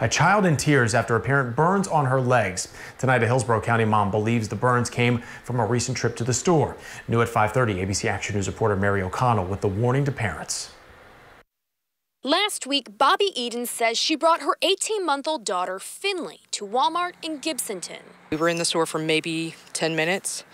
A child in tears after apparent burns on her legs. Tonight, a Hillsborough County mom believes the burns came from a recent trip to the store. New at 5:30, ABC Action News reporter Mary O'Connell with the warning to parents. Last week, Bobby Eden says she brought her 18 month old daughter, Finley, to Walmart in Gibsonton. We were in the store for maybe 10 minutes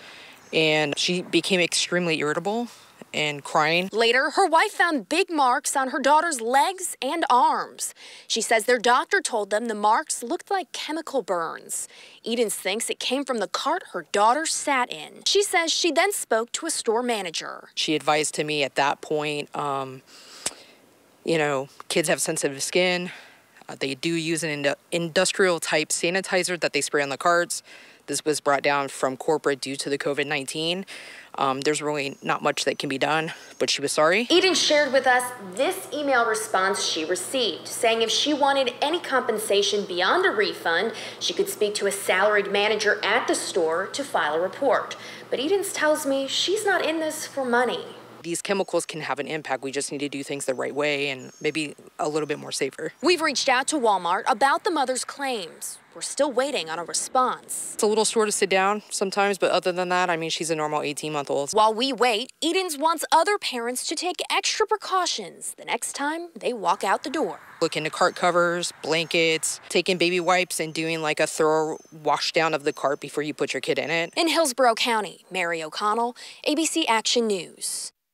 and she became extremely irritable and crying. Later, her wife found big marks on her daughter's legs and arms. She says their doctor told them the marks looked like chemical burns. Edens thinks it came from the cart her daughter sat in. She says she then spoke to a store manager. She advised to me at that point, um, you know, kids have sensitive skin. Uh, they do use an ind industrial type sanitizer that they spray on the carts. This was brought down from corporate due to the COVID 19. Um, there's really not much that can be done, but she was sorry. Eden shared with us this email response she received, saying if she wanted any compensation beyond a refund, she could speak to a salaried manager at the store to file a report. But Edens tells me she's not in this for money these chemicals can have an impact. We just need to do things the right way and maybe a little bit more safer. We've reached out to Walmart about the mother's claims. We're still waiting on a response. It's a little sore to sit down sometimes, but other than that, I mean, she's a normal 18 month old. While we wait, Edens wants other parents to take extra precautions the next time they walk out the door. Look into cart covers, blankets, taking baby wipes, and doing like a thorough wash down of the cart before you put your kid in it. In Hillsborough County, Mary O'Connell, ABC Action News.